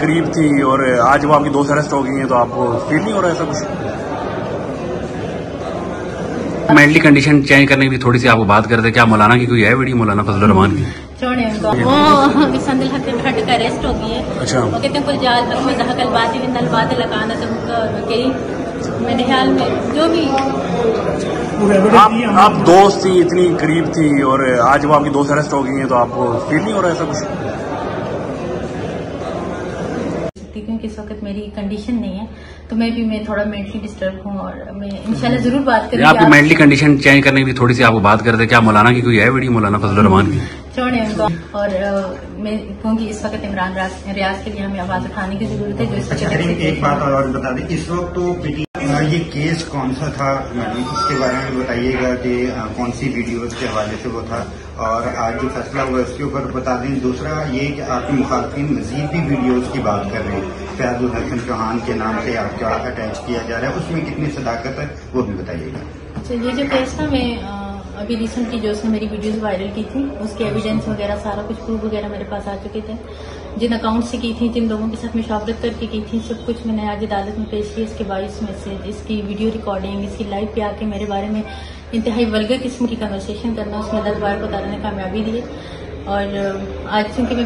करीब थी और आज वो आपकी दोस्त अरेस्ट हो गई हैं तो आपको फील नहीं हो रहा ऐसा कुछ? मेंटली कंडीशन चेंज करने की भी थोड़ी सी आपको बात करते क्या मौलाना की कोई है वीडियो मौलाना फजल रहमान की? वो संदिल हकीम खट का अरेस्ट हो गई है। अच्छा। वो कहते हैं कुल जाल हक में जहाँ बात नल बात लगाना तो कई मेरे ख्याल में जो भी आप आप दोस्त थी इतनी करीब थी और आज वो आपकी दोस्त अरेस्ट हो गई हैं तो आपको फील नहीं हो रहा ऐसा कुछ? सकती क्योंकि इस वक्त मेरी कंडीशन नहीं है तो मैं भी मैं थोड़ा मेंटली डिस्टर्ब हूँ और मैं इंशाल्लाह ज़रूर बात करूँगी। आपकी मेंटली कंडीशन चेंज करने की थोड़ी सी आपको बात करते क्या मौलाना की कोई है वीडियो मौलाना फजल रहमान की? छोड़े उनको और मैं कहूँगी इस वक्त इमरान रियाज के लिए हमें आवाज़ उठाने की ज़रूरत है जो इस अच्छा वक्त एक बात और और बता दें। इस वक्त तो पीटी ये केस कौन सा था? मैडम उसके बारे में बताइएगा कि कौन सी वीडियोस के हवाले से वो था। और आज जो फैसला हुआ उसके ऊपर बता दें। दूसरा ये कि आपके मुखालफी मजीद भी वीडियोज़ की बात कर रहे हैं। फैजुल हसन चौहान के नाम से आपका अटैच किया जा रहा है। उसमें कितनी सदाकत है, वो भी बताइएगा। अच्छा ये जो केस था मैं अभी रिसेंटली जो उसने मेरी वीडियोस वायरल की थी उसके एविडेंस वगैरह सारा कुछ प्रूफ वगैरह मेरे पास आ चुके थे। जिन अकाउंट से की थी जिन लोगों के साथ मुशावरत करके की थी सब कुछ मैंने आज अदालत में पेश किया इसके बाईस मैसेज से इसकी वीडियो रिकॉर्डिंग इसकी लाइव पे आके मेरे बारे में इंतहाई वर्गर किस्म की कन्वर्सेशन करना उसमें दस बार को उतारने कामयाबी दी और आज चूँकि मैं